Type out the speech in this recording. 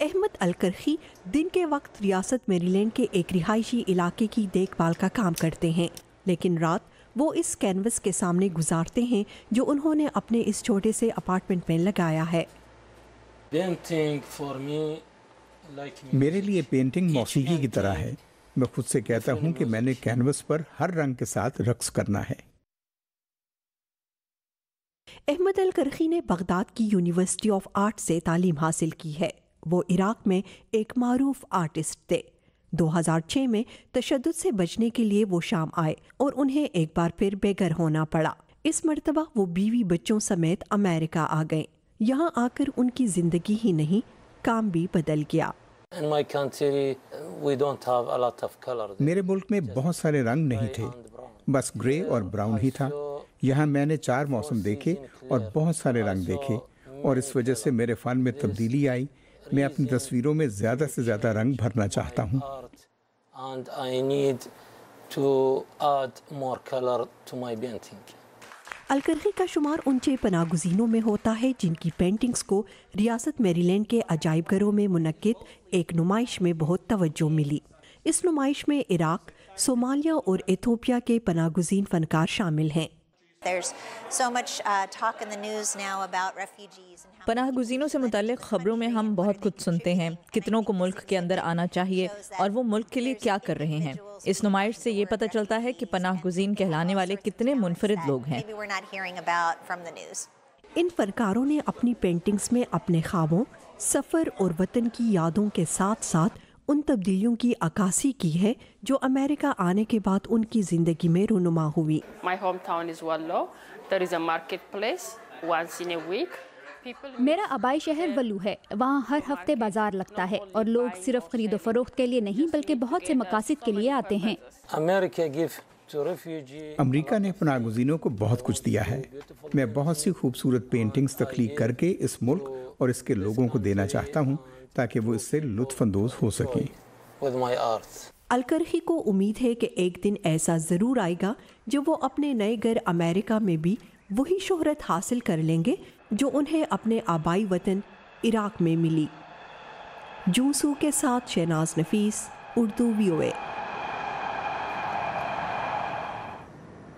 احمد الکرخی دن کے وقت ریاست میری کے ایک رہائشی علاقے کی دیکھ بھال کا کام کرتے ہیں لیکن رات وہ اس کینوس کے سامنے گزارتے ہیں جو انہوں نے اپنے اس چھوٹے سے اپارٹمنٹ میں لگایا ہے۔ میرے لیے پینٹنگ موسیقی کی طرح ہے۔ میں خود سے کہتا ہوں کہ میں نے کینوس پر ہر رنگ کے ساتھ رقص کرنا ہے۔ احمد الکرخی نے بغداد کی یونیورسٹی آف آرٹ سے تعلیم حاصل کی ہے۔ وہ عراق میں ایک معروف آرٹسٹ تھے۔ دو ہزار چھ میں تشدد سے بچنے کے لیے وہ شام آئے اور انہیں ایک بار پھر بے گھر ہونا پڑا۔ اس مرتبہ وہ بیوی بچوں سمیت امریکہ آ گئے۔ یہاں آ کر ان کی زندگی ہی نہیں کام بھی بدل گیا۔ میرے ملک میں بہت سارے رنگ نہیں تھے۔ بس گرے اور براؤن ہی تھا۔ یہاں میں نے چار موسم دیکھے اور بہت سارے رنگ دیکھے اور اس وجہ سے میرے فن میں تبدیلی آئی۔ میں اپنی تصویروں میں زیادہ سے زیادہ رنگ بھرنا چاہتا ہوں۔ الکرخی کا شمار انچے پناہ گزینوں میں ہوتا ہے جن کی پینٹنگز کو ریاست میری لینڈ کے عجائب گھروں میں منعقد ایک نمائش میں بہت توجہ ملی۔ اس نمائش میں عراق صومالیہ اور ایتھوپیا کے پناہ گزین فنکار شامل ہیں۔ پناہ گزینوں سے متعلق خبروں میں ہم بہت کچھ سنتے ہیں کتنوں کو ملک کے اندر آنا چاہیے اور وہ ملک کے لیے کیا کر رہے ہیں۔ اس نمائش سے یہ پتہ چلتا ہے کہ پناہ گزین کہلانے والے کتنے منفرد لوگ ہیں۔ ان فنکاروں نے اپنی پینٹنگز میں اپنے خوابوں سفر اور وطن کی یادوں کے ساتھ ساتھ ان تبدیلیوں کی عکاسی کی ہے جو امریکہ آنے کے بعد ان کی زندگی میں رونما ہوئی۔ میرا آبائی شہر ولو ہے۔ وہاں ہر ہفتے بازار لگتا ہے اور لوگ صرف خرید و فروخت کے لیے نہیں بلکہ بہت سے مقاصد کے لیے آتے ہیں۔ امریکہ نے پناہ گزینوں کو بہت کچھ دیا ہے۔ میں بہت سی خوبصورت پینٹنگز تخلیق کر کے اس ملک اور اس کے لوگوں کو دینا چاہتا ہوں۔ تاکہ وہ اس سے لطف اندوز ہو سکیں۔ الکرخی کو امید ہے کہ ایک دن ایسا ضرور آئے گا جو وہ اپنے نئے گھر امریکہ میں بھی وہی شہرت حاصل کر لیں گے جو انہیں اپنے آبائی وطن عراق میں ملی۔ جوسو کے ساتھ شہناز نفیس اردو وی او اے۔